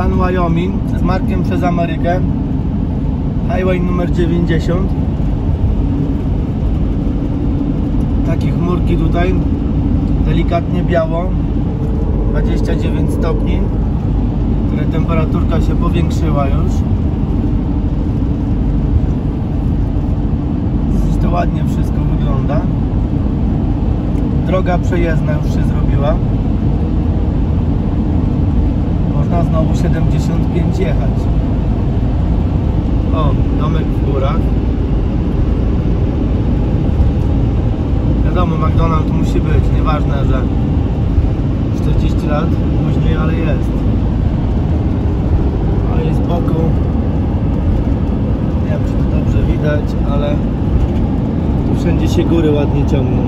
Stan Wyoming z Markiem przez Amerykę. Highway numer 90. Takie chmurki tutaj. Delikatnie biało. 29 stopni. Które temperaturka się powiększyła już. To ładnie wszystko wygląda. Droga przejezdna już się zrobiła. Znowu 75 jechać. O, domek w górach. Wiadomo, McDonald's musi być. Nieważne, że 40 lat później, ale jest. A jest boku. Nie wiem, czy to dobrze widać, ale tu wszędzie się góry ładnie ciągną.